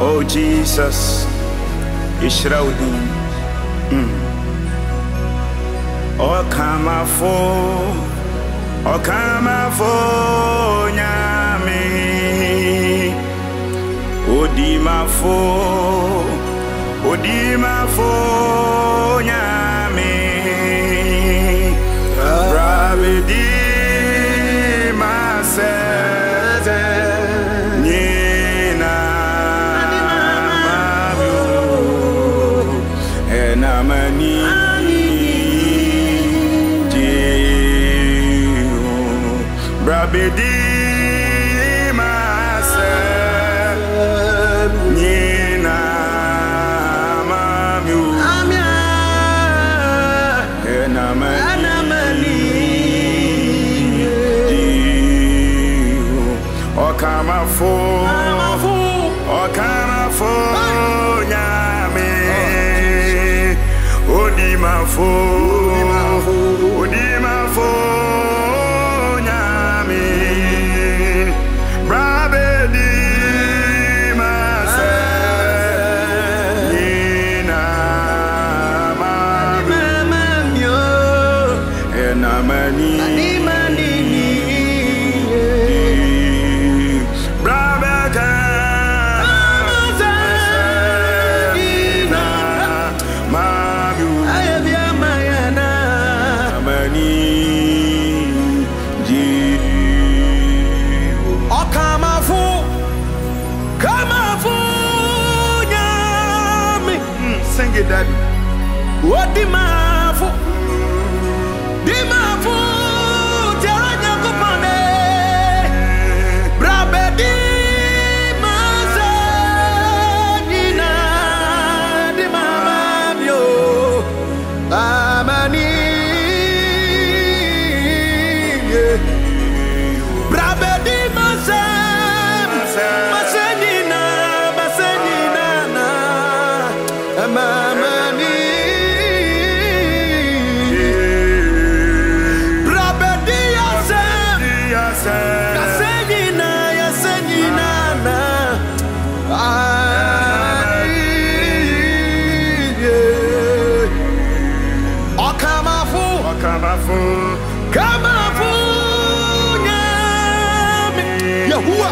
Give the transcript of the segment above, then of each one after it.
Oh Jesus, Ishraudi. Mm. Oh kamafu, Oh Kamafo Nyame. Odimafo, Odimafo Nyame. amani Amini Brabe fool. What the man? Yehua.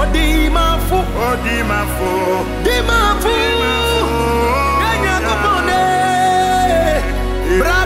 Odimafo. Odimafo. Dimafo. Dimafo. Nyanyakopone. Bravo.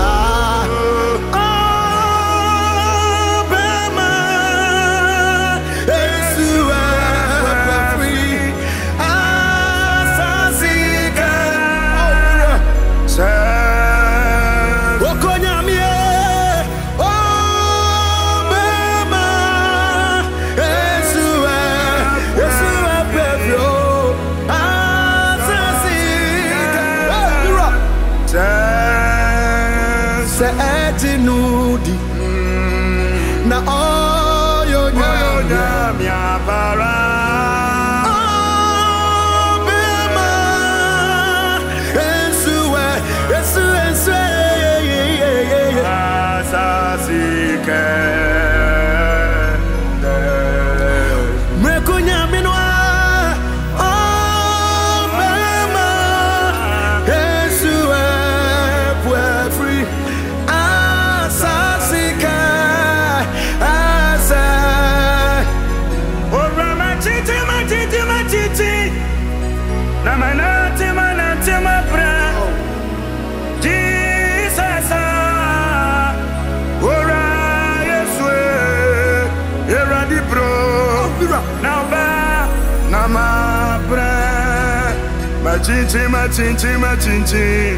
Machinchi machinchi machinchi.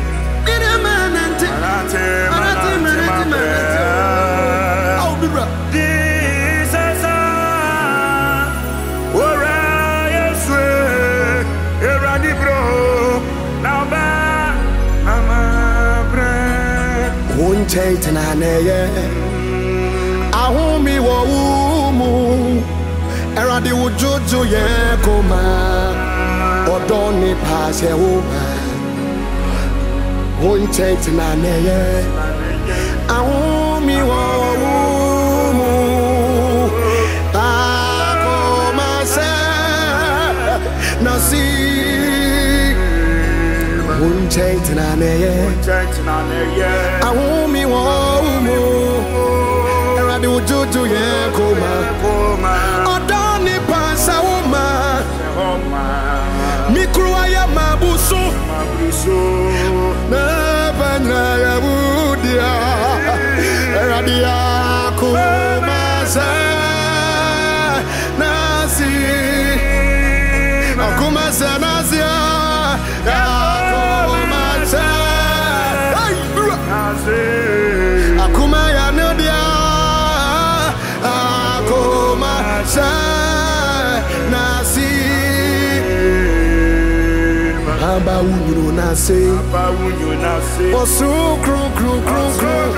Ine manante. Manate Manate, manate Tena na ɛyɛ ahome wɔ wo mu ɛwurade wo dwodwo yɛ koma ɔdɔ ne paasɛ wo ma wo nkyɛn tena na ɛyɛ ahome wɔ wo wo nkyɛn tena na ɛyɛ ahomi wɔ wo mu awurade wo dwodwo yɛ koma ɔdɔ nipa nsa wo ma. Me kuruwa yɛ maabu so na ɛbɛ nyina yɛ budia awurade akoma sɛ abawu nyuru na se osu kron kron kron kron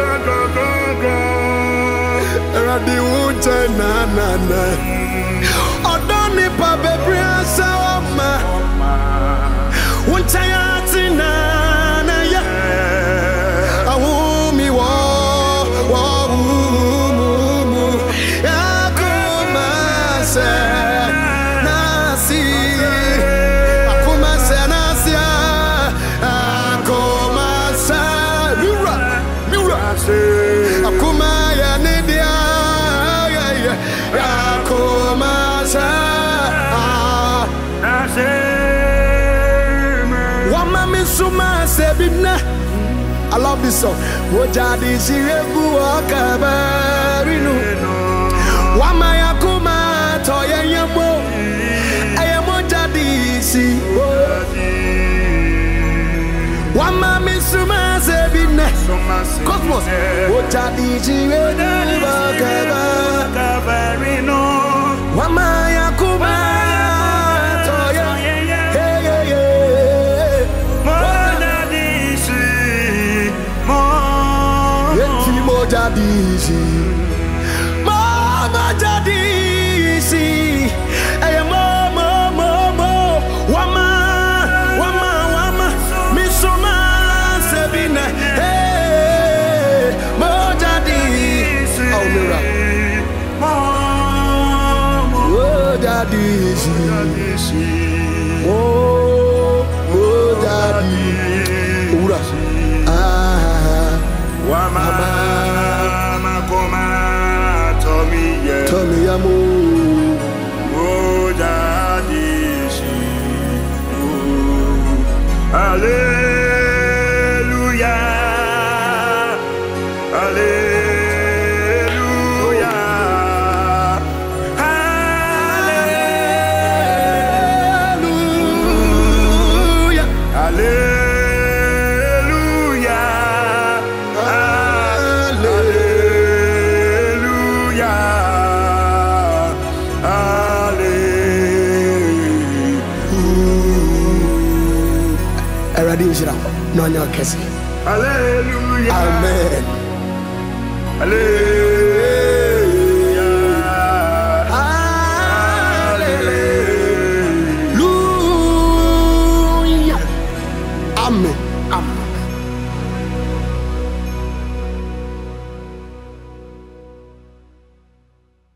eradi wunjẹ na ọdọ nipa bebree asa ọma wunjẹ ya na. Suma se bina I love this song. Wojadi shirebu wakabarinu. Wama yakuma toye yemo. Ayemo jadi si. Wama misuma zebine. Cosmos. Wojadi shirebu wakabarinu. Wama yakuma mo jadi si. Mama jadi si. Eye mo mo mo mo. Wama wama wama. Misuma sebina. Hey, mo jadi. Oh mira. Mo jadi si. Oh mo jadi. Ura. Ah. Tommy na ɔnyɛ ɔkɛse Hallelujah. amen Hallelujah.